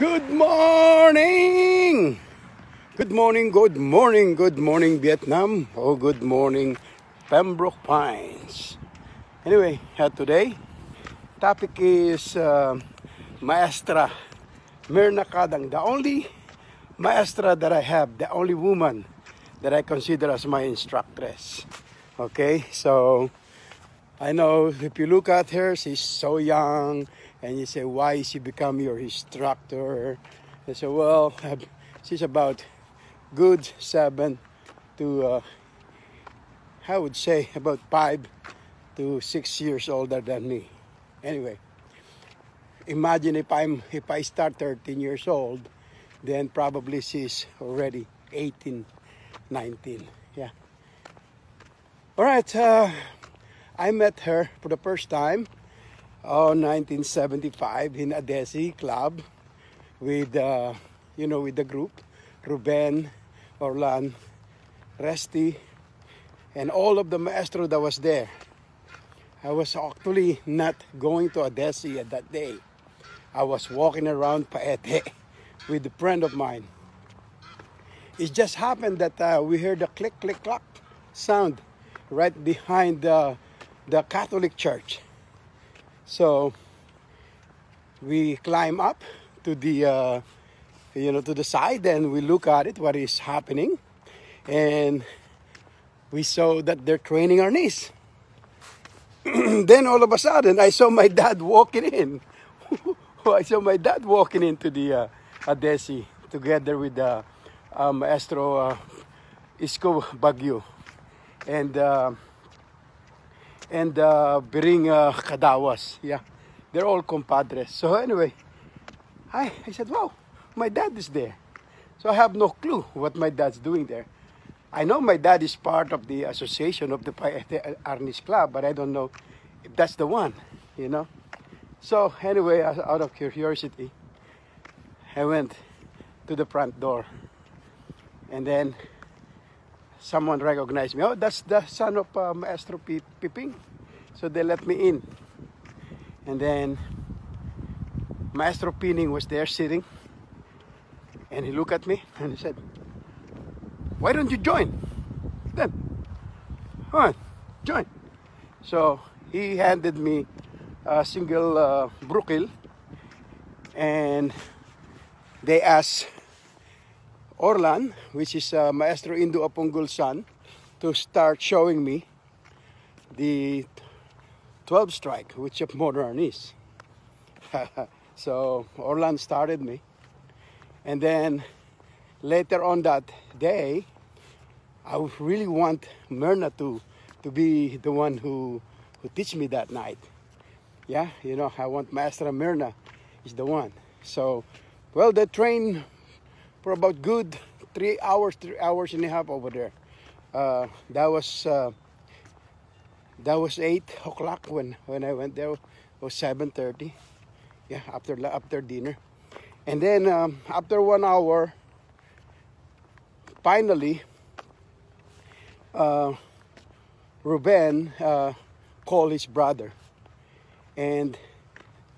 Good morning! Good morning, good morning, good morning, Vietnam. Oh, good morning, Pembroke Pines. Anyway, uh, today, topic is uh, Maestra Myrna Cadang, the only maestra that I have, the only woman that I consider as my instructress. Okay, so I know if you look at her, she's so young, and you say, why she become your instructor? I say, well, she's about good seven to, uh, I would say, about five to six years older than me. Anyway, imagine if I'm if I start 13 years old, then probably she's already 18, 19. Yeah. All right. Uh, I met her for the first time on 1975 in a Desi club with, uh, you know, with the group, Ruben, Orlan, Resty, and all of the maestro that was there. I was actually not going to Adesi at that day. I was walking around Paete with a friend of mine. It just happened that uh, we heard a click, click, clack sound right behind the Catholic church. So we climb up to the uh, you know to the side and we look at it what is happening. And we saw that they're training Arnis. Then all of a sudden i saw my dad walking in. I saw my dad walking into the uh, adesi together with the uh, maestro uh, isco bagyo and uh, and uh, Bering uh, Kadawas yeah they're all compadres so anyway I, I said wow my dad is there. So I have no clue what my dad's doing there. I know my dad is part of the association of the Arnis Club, but I don't know if that's the one, you know. So anyway, out of curiosity, I went to the front door. And then someone recognized me. Oh, that's the son of uh, Maestro Piping. So they let me in. And then Maestro Pining was there sitting and he looked at me and he said, Why don't you join? Then, come on, join. So he handed me a single uh, and they asked Orlan, which is uh, Maestro Indo Apungul's son, to start showing me the 12 strike, which of modern is. so Orlan started me and then later on that day, I really want Myrna to, to be the one who, who teach me that night. Yeah, you know, I want Master Myrna is the one. So, well, the train for about good three hours, three hours and a half over there. Uh, that was uh, that was eight o'clock when when I went there. It was seven thirty. Yeah, after after dinner. And then um, after one hour, finally, uh, Ruben uh, called his brother. And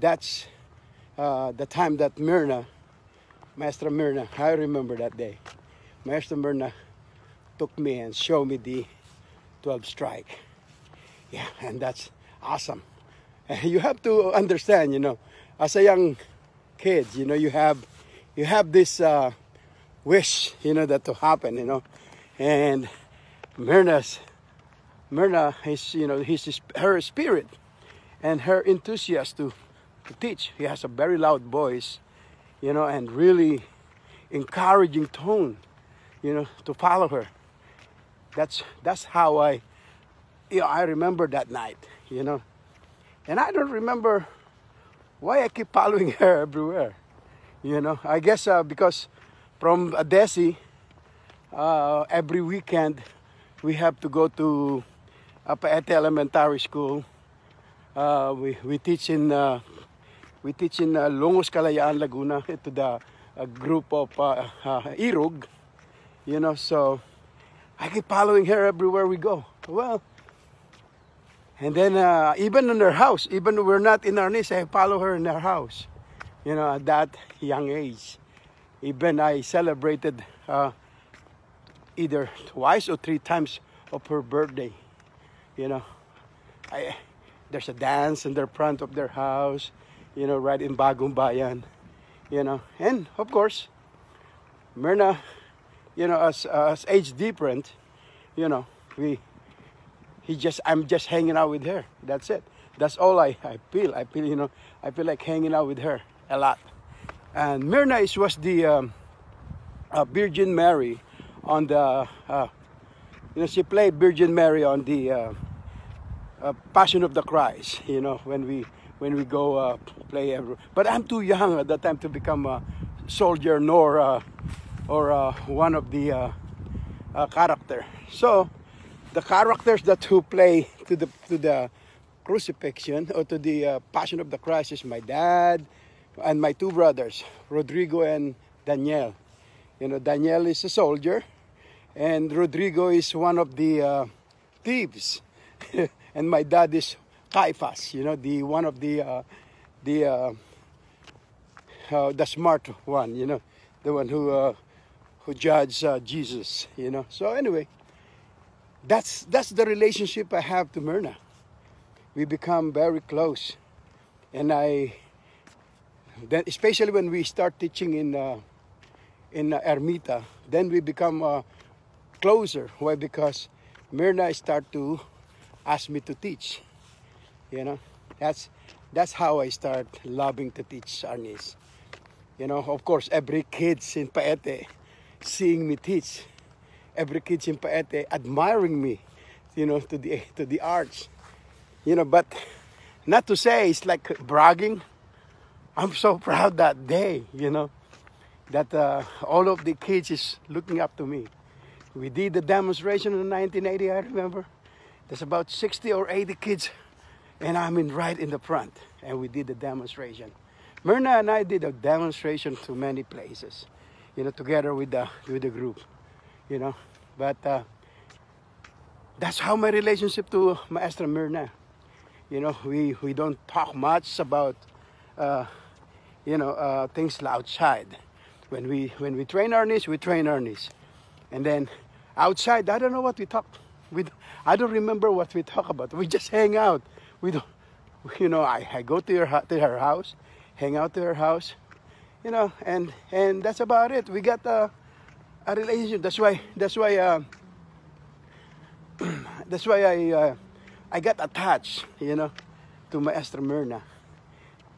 that's uh, the time that Myrna, Master Myrna, I remember that day. Master Myrna took me and showed me the 12 strike. Yeah, and that's awesome. You have to understand, you know, as a young kid, you know you have you have this uh, wish you know that to happen you know and Myrna's Myrna is you know his her spirit and her enthusiasm to, to teach he has a very loud voice you know and really encouraging tone you know to follow her that's that's how I you know I remember that night you know and I don't remember why I keep following her everywhere. You know, I guess uh, because from Adesi, uh, every weekend we have to go to Paete Elementary School. Uh, we, we teach in uh, we teach in uh, Longos Kalayaan, Laguna to the a group of uh, uh, Irug. You know, so I keep following her everywhere we go. Well, and then uh, even in her house, even we're not in Arnis, I follow her in her house. you know, at that young age. Even I celebrated uh, either twice or three times of her birthday. You know, I, there's a dance in the front of their house, you know, right in Bagong Bayan, you know, and of course, Myrna, you know, as as age different, you know, we he just I'm just hanging out with her. That's it. That's all I, I feel. I feel you know I feel like hanging out with her a lot. And Myrna is, was the um, uh, Virgin Mary on the uh, you know she played Virgin Mary on the uh, uh Passion of the Christ. You know when we when we go uh, play. Every, but I'm too young at that time to become a soldier nor uh, or one of the character. So the characters that who play to the to the crucifixion or to the uh, passion of the Christ is my dad and my two brothers, Rodrigo and Daniel. You know, Daniel is a soldier, and Rodrigo is one of the uh, thieves, and my dad is Caiaphas. You know, the one of the uh, the uh, uh, the smart one. You know, the one who uh, who judged Jesus. You know. So anyway, that's that's the relationship I have to Myrna. We become very close, and I then especially when we start teaching in uh, in uh, Ermita, then we become uh, closer. Why? Because Myrna start to ask me to teach. You know, that's that's how I start loving to teach Arnis. You know, of course, every kids in Paete seeing me teach every kid in Paete admiring me, you know, to the to the arts, you know. But not to say it's like bragging. I'm so proud that day, you know, that uh, all of the kids is looking up to me. We did the demonstration in 1980. I remember. There's about 60 or 80 kids, and I'm in right in the front, and we did the demonstration. Myrna and I did a demonstration to many places, you know, together with the with the group you know. But uh, that's how my relationship to Maestra Myrna. You know, we, we don't talk much about, uh, you know, uh, things outside. When we when we train Arnis, we train Arnis, and then outside, I don't know what we talk. We I don't remember what we talk about. We just hang out. We don't, you know. I, I go to your to her house, hang out to her house, you know, and and that's about it. We got uh, a relationship. That's why that's why uh, that's why I uh, I got attached, you know, to Maestra Myrna.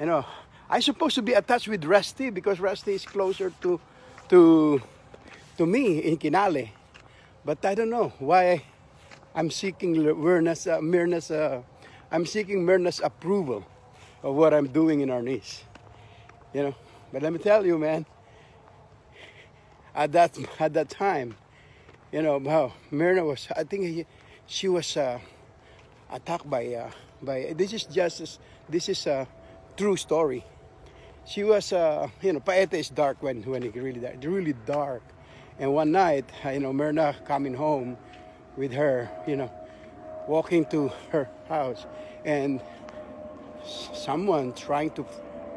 You know, I supposed to be attached with Rusty because Rusty is closer to to to me in Kinale. But I don't know why I'm seeking Myrna's, uh, Myrna's uh, I'm seeking Myrna's approval of what I'm doing in Arnis. You know, but let me tell you, man, at that at that time. You know, how Myrna was. I think he, she was uh, attacked by uh, by. This is just this is a true story. She was, uh, you know, Paete is dark when when it really dark, really dark. And one night, you know, Myrna coming home with her, you know, walking to her house, and someone trying to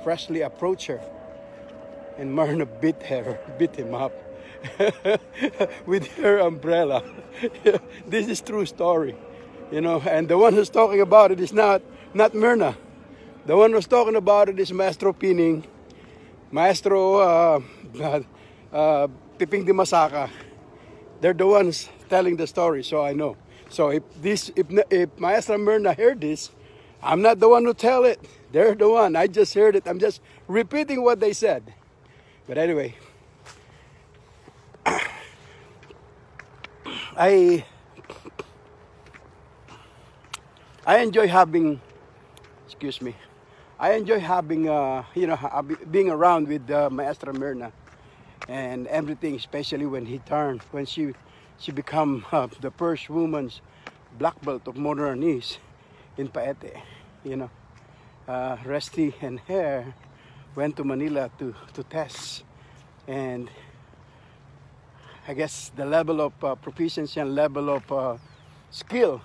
freshly approach her, and Myrna beat her, beat him up. with her umbrella. this is true story, you know. And the one who's talking about it is not not Myrna. The one who's talking about it is Maestro Pining, Maestro uh, uh, Piping de Masaka. They're the ones telling the story, so I know. So if this, if, if Maestra Myrna heard this, I'm not the one who tell it. They're the one. I just heard it. I'm just repeating what they said. But anyway, I I enjoy having excuse me I enjoy having uh, you know being around with uh, Maestra Myrna and everything especially when he turned when she she become uh, the first woman's black belt of modern Arnis in Paete you know. Uh, and Hair went to Manila to to test. And I guess the level of uh, proficiency and level of uh, skill,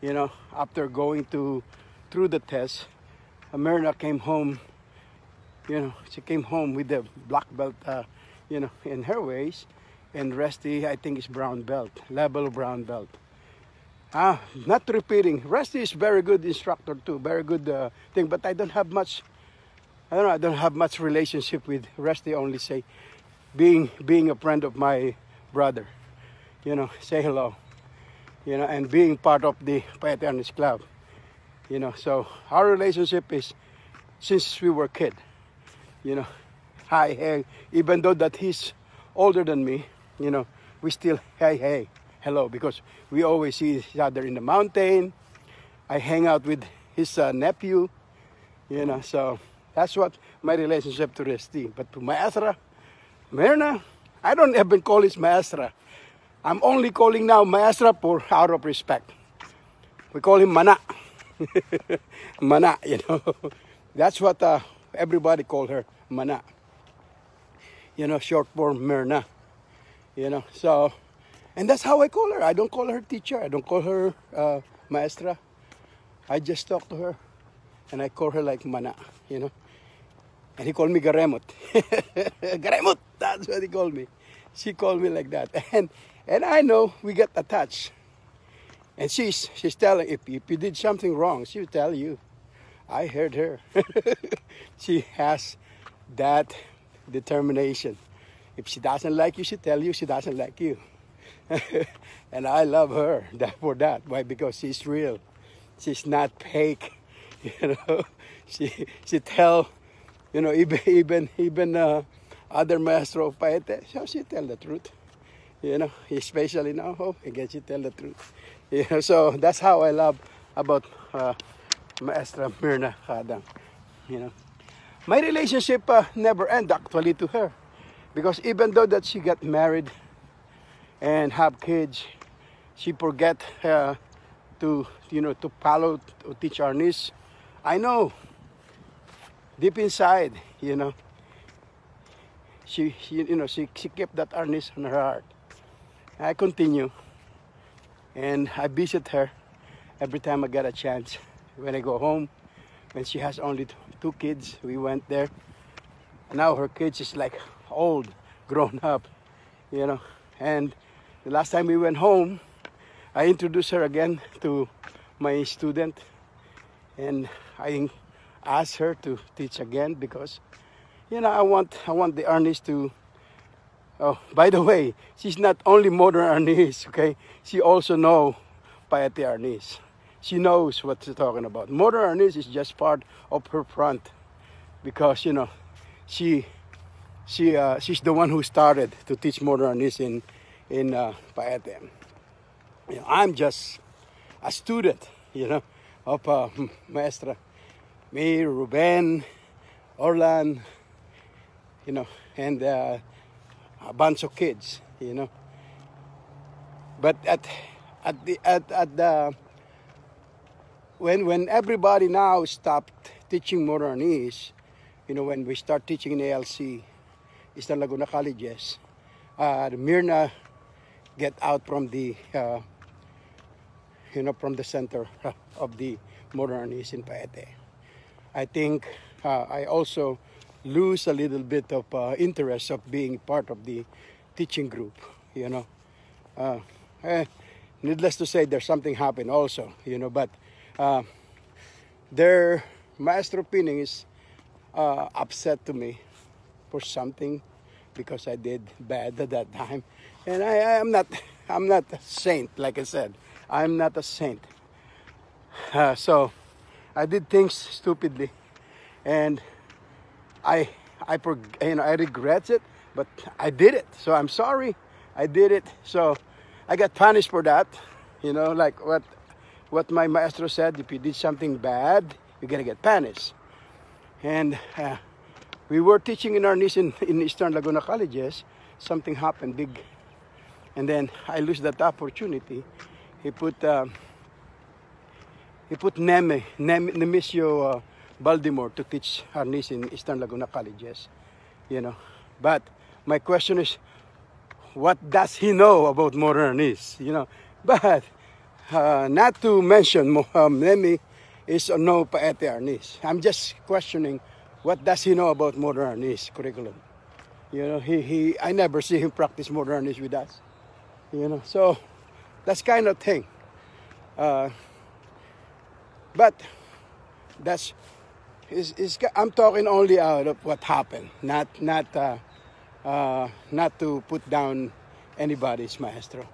you know, after going to through the test, Myrna came home you know, she came home with the black belt, uh, you know, in her waist, and Rusty, I think, is brown belt, level brown belt. Ah, not repeating. Rusty is very good instructor too, very good uh, thing. But I don't have much. I don't know. I don't have much relationship with Rusty. Only say, being being a friend of my brother, you know, say hello, you know, and being part of the Paete Arnis Club, you know. So our relationship is since we were kid, you know. Hi. Even though that he's older than me, you know, we still hey, hey hello because we always see each other in the mountain. I hang out with his uh, nephew, you know, so that's what my relationship to Resti. But to Maestra, Myrna, I don't even call his Maestra. I'm only calling now Maestra for out of respect. We call him Mana. Mana, you know. That's what uh, everybody call her, Mana. You know, short for Myrna. You know, so and that's how I call her. I don't call her teacher. I don't call her uh, maestra. I just talk to her. And I call her like mana, you know. And he called me Garimot. Garimot! That's what he called me. She called me like that. And and I know we get attached. And she's she's telling if, if you did something wrong, she'll tell you. I heard her. she has that determination. If she doesn't like you, she tell you she doesn't like you. and I love her for that. Why? Because she's real. She's not fake. You know, she she tell, you know, even even even uh, other master of paete, so she tell the truth. You know, especially now, oh, again she tell the truth. You know, so that's how I love about uh, Maestra Myrna Cadang. You know, my relationship uh, never end actually to her, because even though that she got married and have kids, she forget uh, to you know to follow to teach Arnis. I know deep inside, you know, she, she you know she, she kept that Arnis in her heart. I continue and I visit her every time I get a chance. When I go home, when she has only two kids, we went there. Now her kids is like old, grown up, you know, and the last time we went home, I introduced her again to my student. And I asked her to teach again because you know I want I want the Arnis to oh by the way she's not only modern Arnis okay? She also know Paete Arnis she knows what she's talking about. Modern Arnis is just part of her front because you know she she uh, she's the one who started to teach modern Arnis in in uh. You know, I'm just a student, you know, of uh, Maestra. Me, Ruben, Orlan, you know, and uh, a bunch of kids, you know. But at at the at at the when when everybody now stopped teaching Moranese, you know, when we start teaching in ELC, Eastern Laguna Colleges, uh, Myrna get out from the uh, you know from the center of the modern Arnis in Paete. I think uh, I also lose a little bit of uh, interest of being part of the teaching group. You know, uh, eh, needless to say, there's something happened also. You know, but uh, their master opinion is uh, upset to me for something because I did bad at that time. And I, I am not, I'm not a saint, like I said. I'm not a saint. Uh, so I did things stupidly, and I, I, you know, I regret it, but I did it. So I'm sorry. I did it. So I got punished for that. You know, like what, what my maestro said. If you did something bad, you're gonna get punished. And uh, we were teaching in Arnis in, in Eastern Laguna colleges. Something happened big. And then I lose that opportunity. He put uh, he put Neme, Neme Nemesio uh, Baltimore to teach Arnis in Eastern Laguna colleges. You know. But my question is, what does he know about modernists? You know. But uh, not to mention Neme is no Paete Arnis. I'm just questioning what does he know about modern Arnis curriculum? You know, he, he I never see him practice modern Arnis with us. You know, so that's kind of thing. Uh, but that's is, is I'm talking only out of what happened, not not uh, uh, not to put down anybody's maestro.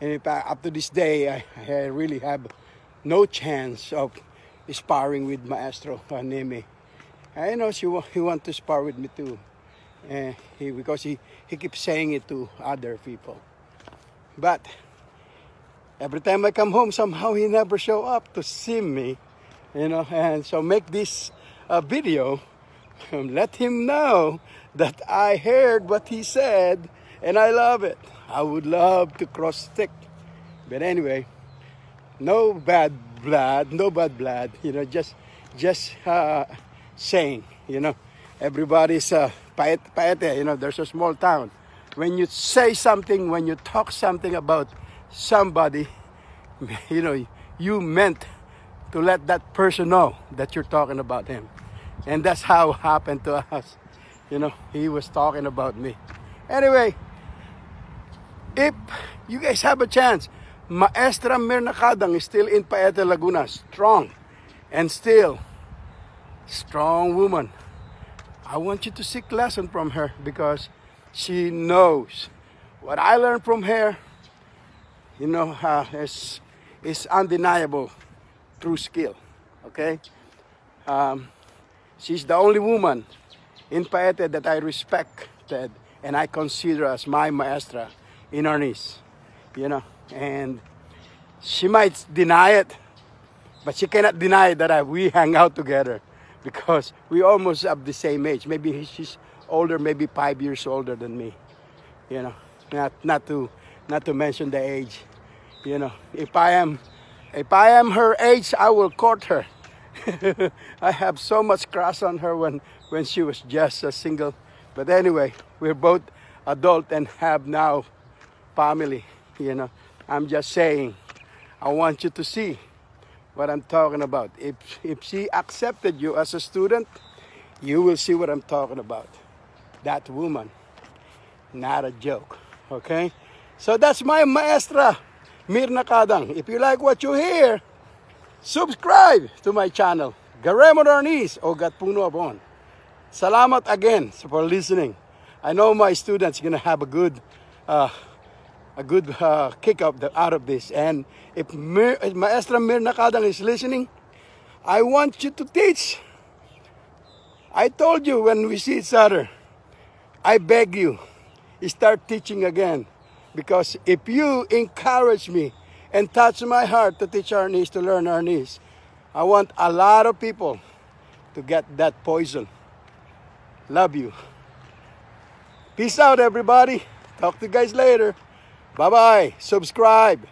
And in fact, up to this day, I, I really have no chance of sparring with maestro uh, Neme. I know she he want to spar with me too, uh, he, because he he keeps saying it to other people. But every time I come home, somehow he never show up to see me, you know. And so make this a video, let him know that I heard what he said and I love it. I would love to cross stick, but anyway, no bad blood, no bad blood. You know, just just uh, saying. You know, everybody's uh, paete. You know, there's a small town when you say something, when you talk something about somebody, you know, you meant to let that person know that you're talking about him. And that's how it happened to us. You know, he was talking about me. Anyway, if you guys have a chance, Maestra Myrna Cadang is still in Paete Laguna, strong and still strong woman. I want you to seek lesson from her because she knows. What I learned from her, you know, uh, is, is undeniable through skill. Okay? Um, she's the only woman in Paete that I respected and I consider as my maestra in her Arnis. You know, and she might deny it, but she cannot deny that I, we hang out together because we almost have the same age. Maybe she's older, maybe five years older than me. You know, not not to not to mention the age. You know, if I am if I am her age, I will court her. I have so much crush on her when when she was just a single. But anyway, we're both adult and have now family. You know, I'm just saying, I want you to see what I'm talking about. If if she accepted you as a student, you will see what I'm talking about that woman. Not a joke. Okay? So that's my maestra, Myrna Cadang. If you like what you hear, subscribe to my channel, Garimot Arnis o Gatpuno Abon. Salamat again for listening. I know my students are gonna have a good, uh, a good uh, kick up the, out of this. And if, Mir, if Maestra Myrna Cadang is listening, I want you to teach. I told you when we see each other, I beg you, start teaching again. Because if you encourage me and touch my heart to teach Arnis, to learn Arnis, I want a lot of people to get that poison. Love you. Peace out, everybody. Talk to you guys later. Bye bye. Subscribe.